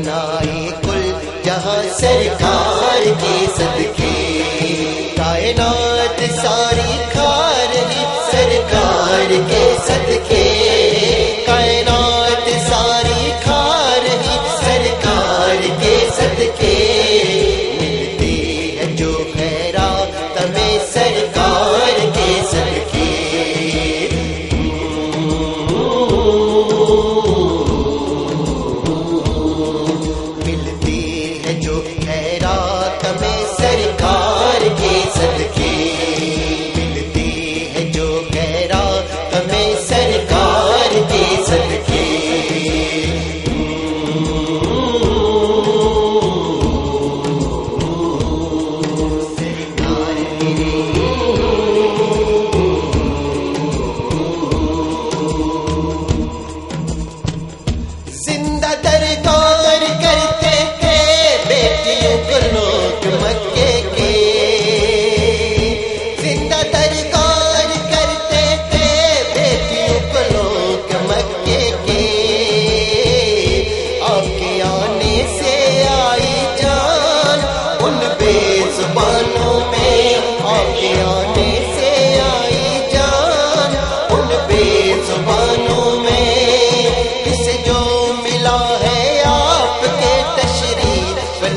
बनाए कुल जहाँ सरकार के सदके। कायनात सारी खा सरकार के सदके।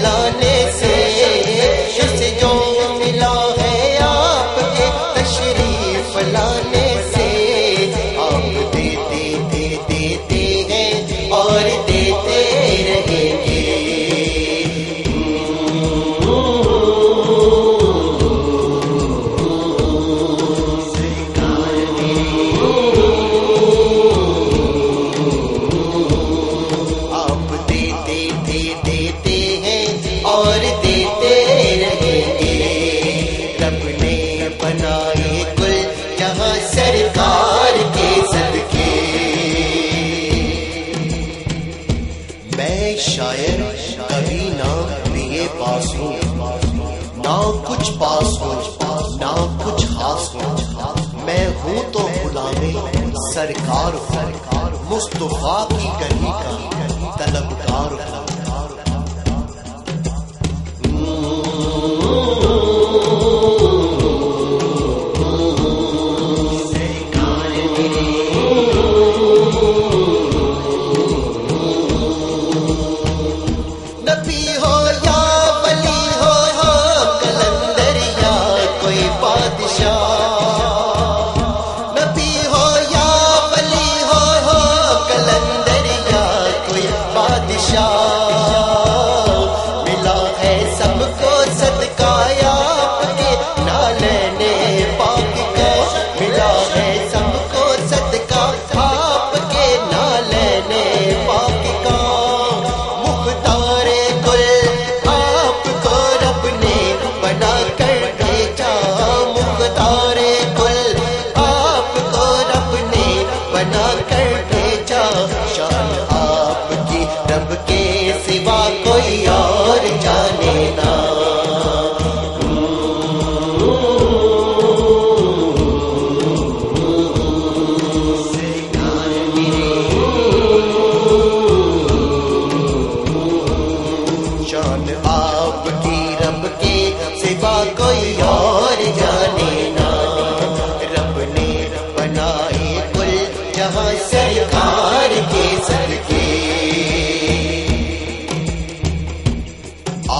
learning. ना कुछ पास हो, ना कुछ खास हो। मैं हूँ तो गुलामे, सरकार सरकार मुस्तफ़ा की गली का तलबगार हूँ। padişah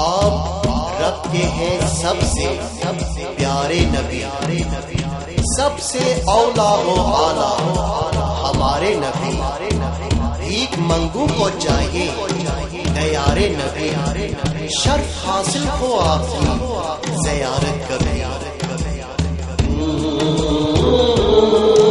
आप के हैं सबसे सबसे प्यारे नबी सबसे औला हो आला हो हमारे नबी भीख मंगू को चाहिए दयारे नबी शर्फ हासिल को आपकी जयारत कभी Ooh.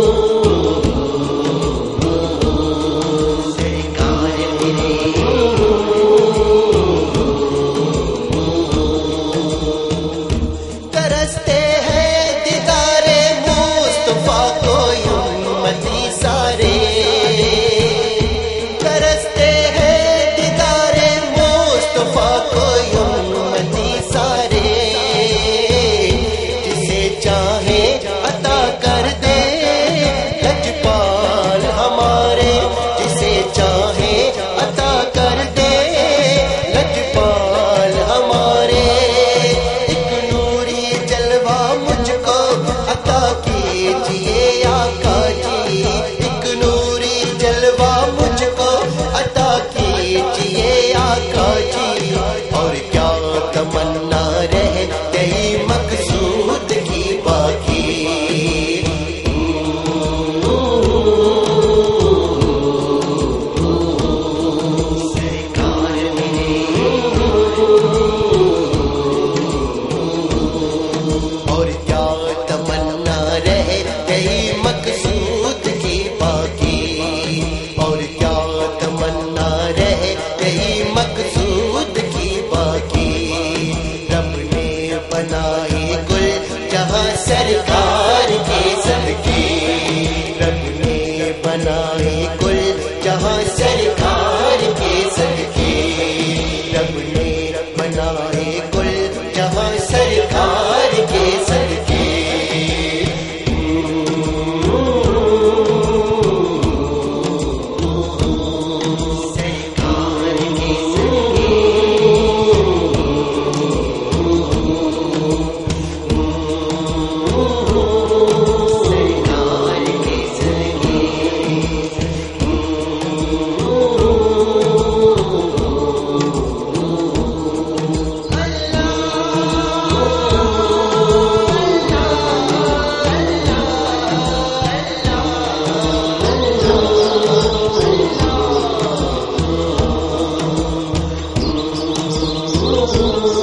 Oh,